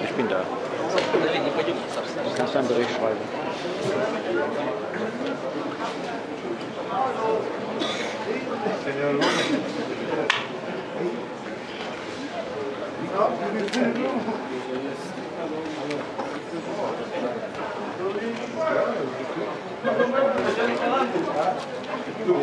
egal, ich bin da. Du kannst einen Bericht schreiben. Du,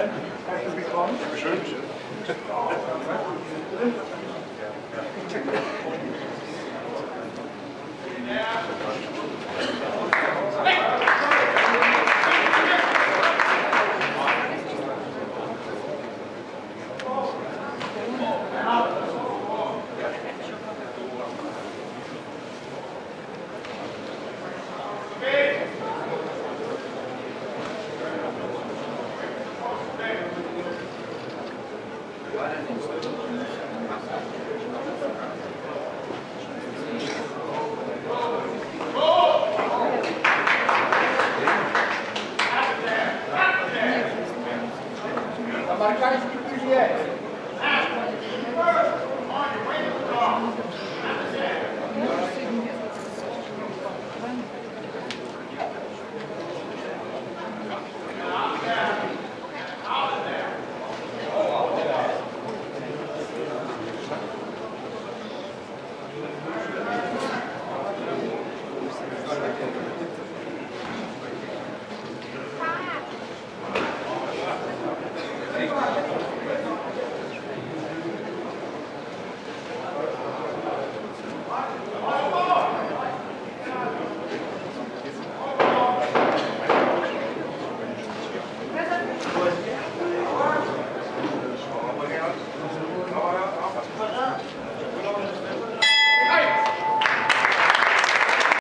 Moment. Herzlich willkommen. وعلى ان يصلي